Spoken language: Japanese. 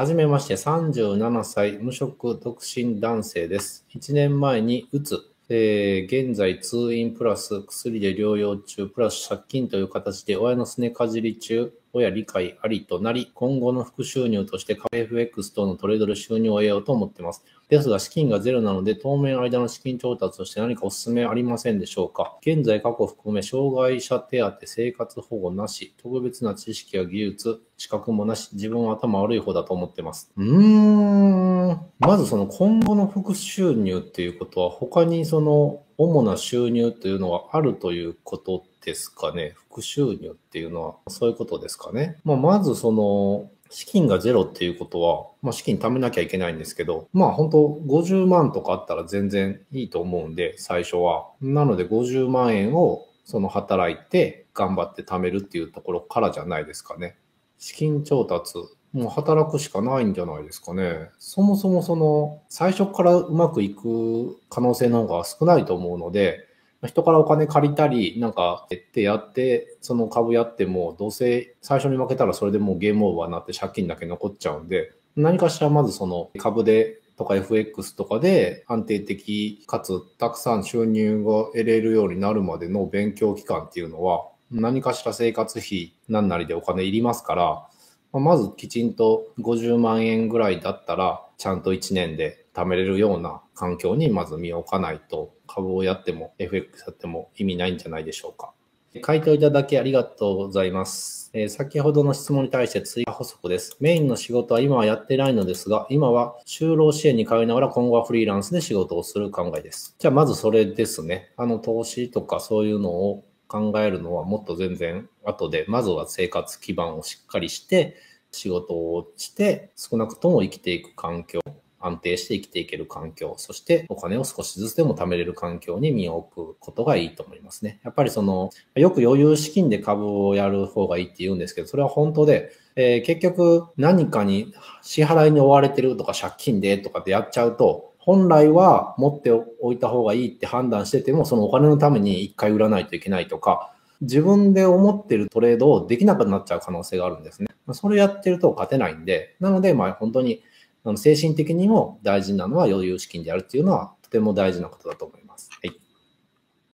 はじめまして、37歳、無職、独身男性です。1年前にうつ、えー、現在通院プラス薬で療養中、プラス借金という形で親のすねかじり中、親理解ありとなり、今後の副収入として KFX 等のトレードで収入を得ようと思っています。ですが、資金がゼロなので、当面間の資金調達として何かお勧めありませんでしょうか現在、過去含め、障害者手当、生活保護なし、特別な知識や技術、資格もなし、自分は頭悪い方だと思ってます。うーん。まずその今後の副収入っていうことは、他にその主な収入というのはあるということですかね？副収入っていうのはそういうことですかね？まあ、まずその資金がゼロっていうことは、まあ、資金貯めなきゃいけないんですけど、まあ本当50万とかあったら全然いいと思うんで、最初は。なので50万円をその働いて頑張って貯めるっていうところからじゃないですかね。資金調達、もう働くしかないんじゃないですかね。そもそもその最初からうまくいく可能性の方が少ないと思うので、人からお金借りたり、なんか、ってやって、その株やっても、どうせ最初に負けたらそれでもうゲームオーバーになって借金だけ残っちゃうんで、何かしらまずその株でとか FX とかで安定的かつたくさん収入が得れるようになるまでの勉強期間っていうのは何かしら生活費何なりでお金いりますから、まずきちんと50万円ぐらいだったらちゃんと1年で貯めれるような環境にまず身を置かないと株をやっても FX やっても意味ないんじゃないでしょうか。回答いただきありがとうございます。えー、先ほどの質問に対して追加補足です。メインの仕事は今はやってないのですが、今は就労支援に通いながら今後はフリーランスで仕事をする考えです。じゃあまずそれですね。あの投資とかそういうのを考えるのはもっと全然後で、まずは生活基盤をしっかりして、仕事をして少なくとも生きていく環境安定して生きていける環境、そしてお金を少しずつでも貯めれる環境に身を置くことがいいと思いますね。やっぱりその、よく余裕資金で株をやる方がいいって言うんですけど、それは本当で、えー、結局何かに支払いに追われてるとか借金でとかってやっちゃうと、本来は持っておいた方がいいって判断してても、そのお金のために一回売らないといけないとか、自分で思ってるトレードをできなくなっちゃう可能性があるんですね。それやってると勝てないんで、なので、まあ本当に精神的にも大事なのは余裕資金であるっていうのはとても大事なことだと思います。はい。